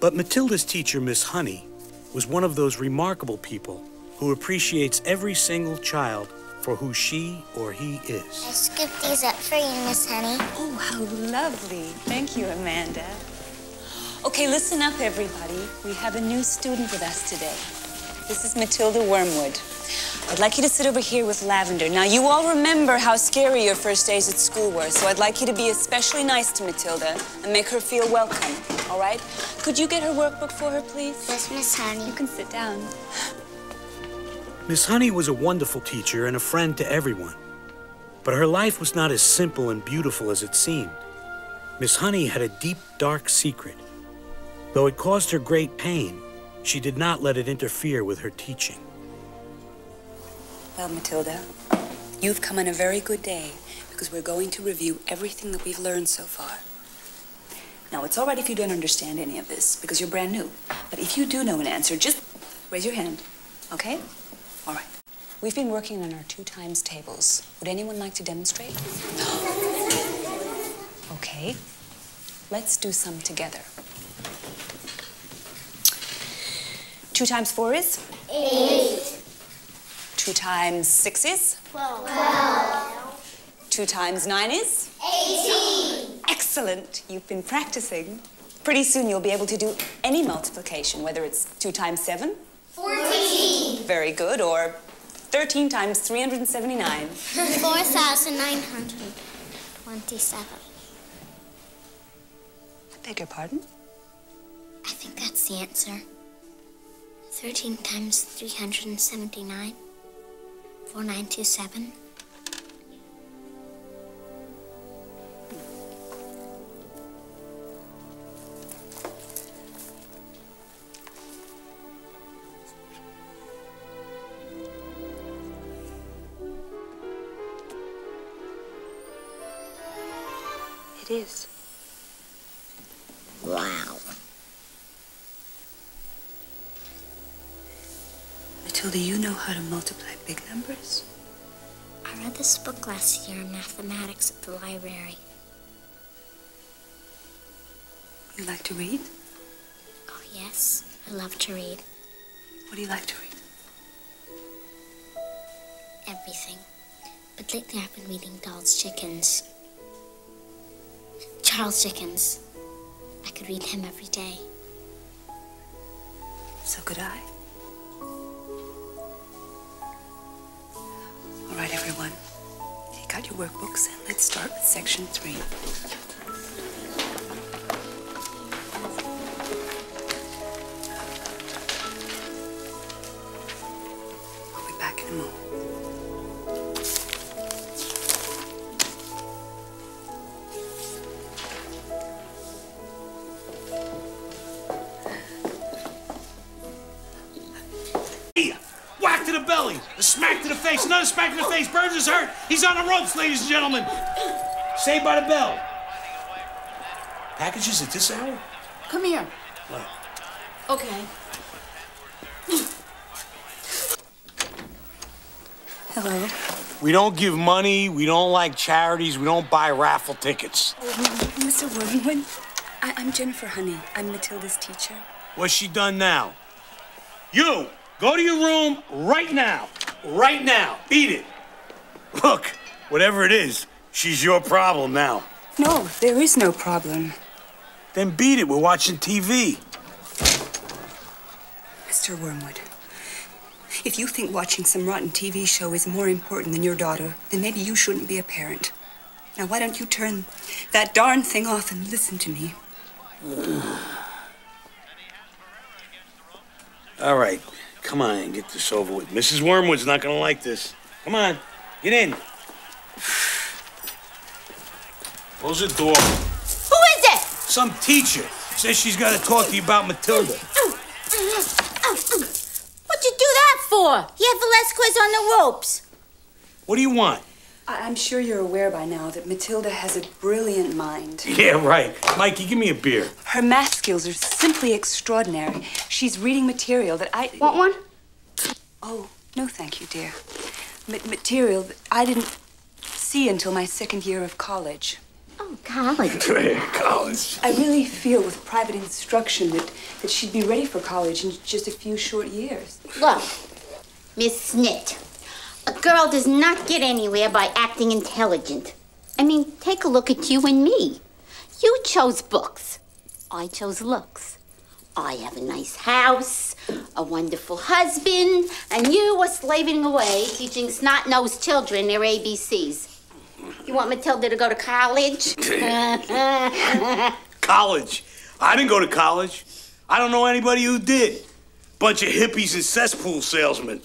But Matilda's teacher, Miss Honey, was one of those remarkable people who appreciates every single child for who she or he is. I scooped these up for you, Miss Honey. Oh, how lovely. Thank you, Amanda. Okay, listen up, everybody. We have a new student with us today. This is Matilda Wormwood. I'd like you to sit over here with Lavender. Now, you all remember how scary your first days at school were, so I'd like you to be especially nice to Matilda and make her feel welcome, all right? Could you get her workbook for her, please? Yes, Miss Honey. You can sit down. Miss Honey was a wonderful teacher and a friend to everyone. But her life was not as simple and beautiful as it seemed. Miss Honey had a deep, dark secret. Though it caused her great pain, she did not let it interfere with her teaching. Well, Matilda, you've come on a very good day because we're going to review everything that we've learned so far. Now, it's all right if you don't understand any of this because you're brand new. But if you do know an answer, just raise your hand, okay? All right. We've been working on our two times tables. Would anyone like to demonstrate? okay. Let's do some together. Two times four is? Eight. Two times six is? Twelve. Two times nine is? Eighteen. Excellent. You've been practicing. Pretty soon you'll be able to do any multiplication, whether it's two times seven, Fourteen. very good, or 13 times 379. Four thousand nine hundred twenty-seven. I beg your pardon? I think that's the answer. Thirteen times three hundred and seventy-nine. Four nine two seven. It is. Matilda, you know how to multiply big numbers? I read this book last year in mathematics at the library. You like to read? Oh, yes. I love to read What do you like to read? everything. But lately I've been reading Charles Dickens. Charles Dickens. I could read him every day. So could I. everyone. Take out your workbooks and let's start with section three. To the belly, a smack to the face, another smack to the face. Burns is hurt. He's on the ropes, ladies and gentlemen. Saved by the bell. Packages at this hour? Come here. What? Okay. Hello. We don't give money, we don't like charities, we don't buy raffle tickets. Oh, Mr. Wormwood, I- I'm Jennifer Honey. I'm Matilda's teacher. What's she done now? You, go to your room right now. Right now. Beat it. Look, whatever it is, she's your problem now. No, there is no problem. Then beat it. We're watching TV. Mr. Wormwood, if you think watching some rotten TV show is more important than your daughter, then maybe you shouldn't be a parent. Now, why don't you turn that darn thing off and listen to me? All right, come on, get this over with. Mrs. Wormwood's not gonna like this. Come on, get in. Close the door. Who is it? Some teacher says she's got to talk to you about Matilda. What'd you do that for? You have Velasquez on the ropes. What do you want? I- I'm sure you're aware by now that Matilda has a brilliant mind. Yeah, right. Mikey, give me a beer. Her math skills are simply extraordinary. She's reading material that I. Want one? Oh, no, thank you, dear. Ma- material that I didn't see until my second year of college. Oh, college. college. I really feel with private instruction that, that she'd be ready for college in just a few short years. Look, Miss Snit, a girl does not get anywhere by acting intelligent. I mean, take a look at you and me. You chose books. I chose looks. I have a nice house, a wonderful husband, and you are slaving away teaching snot-nosed children their ABCs. You want Matilda to go to college? College. I didn't go to college. I don't know anybody who did. Bunch of hippies and cesspool salesmen.